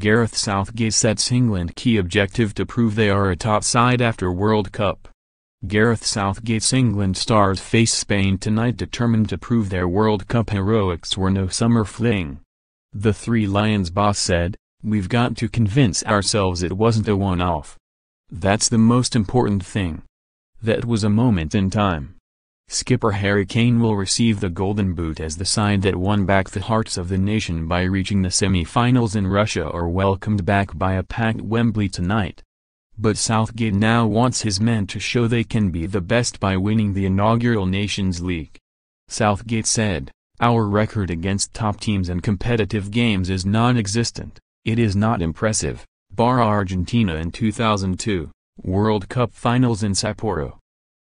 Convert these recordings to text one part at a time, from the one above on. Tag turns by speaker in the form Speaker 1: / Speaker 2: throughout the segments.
Speaker 1: Gareth Southgate sets England key objective to prove they are a top side after World Cup. Gareth Southgate's England stars face Spain tonight determined to prove their World Cup heroics were no summer fling. The Three Lions boss said, We've got to convince ourselves it wasn't a one-off. That's the most important thing. That was a moment in time. Skipper Harry Kane will receive the Golden Boot as the side that won back the hearts of the nation by reaching the semi-finals in Russia or welcomed back by a packed Wembley tonight. But Southgate now wants his men to show they can be the best by winning the inaugural Nations League. Southgate said, Our record against top teams and competitive games is non-existent, it is not impressive, bar Argentina in 2002, World Cup Finals in Sapporo.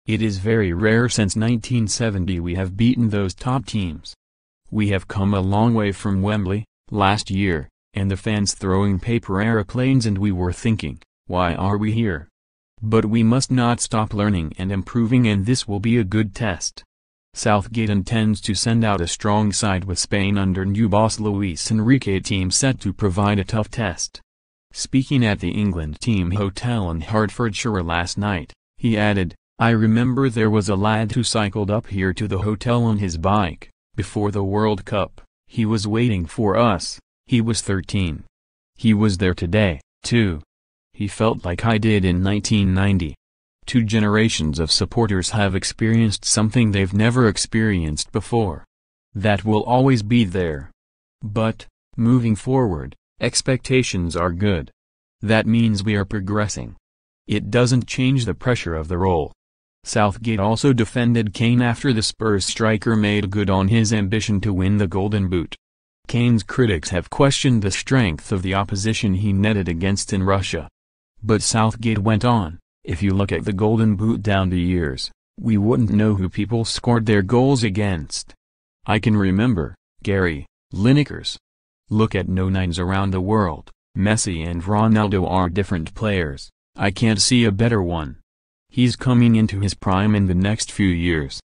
Speaker 1: It is very rare since 1970 we have beaten those top teams. We have come a long way from Wembley, last year, and the fans throwing paper aeroplanes and we were thinking, why are we here? But we must not stop learning and improving and this will be a good test. Southgate intends to send out a strong side with Spain under new boss Luis Enrique team set to provide a tough test. Speaking at the England team hotel in Hertfordshire last night, he added, I remember there was a lad who cycled up here to the hotel on his bike, before the World Cup, he was waiting for us, he was 13. He was there today, too. He felt like I did in 1990. Two generations of supporters have experienced something they've never experienced before. That will always be there. But, moving forward, expectations are good. That means we are progressing. It doesn't change the pressure of the role. Southgate also defended Kane after the Spurs striker made good on his ambition to win the Golden Boot. Kane's critics have questioned the strength of the opposition he netted against in Russia. But Southgate went on, if you look at the Golden Boot down the years, we wouldn't know who people scored their goals against. I can remember, Gary, Lineker's. Look at no nines around the world, Messi and Ronaldo are different players, I can't see a better one. He's coming into his prime in the next few years.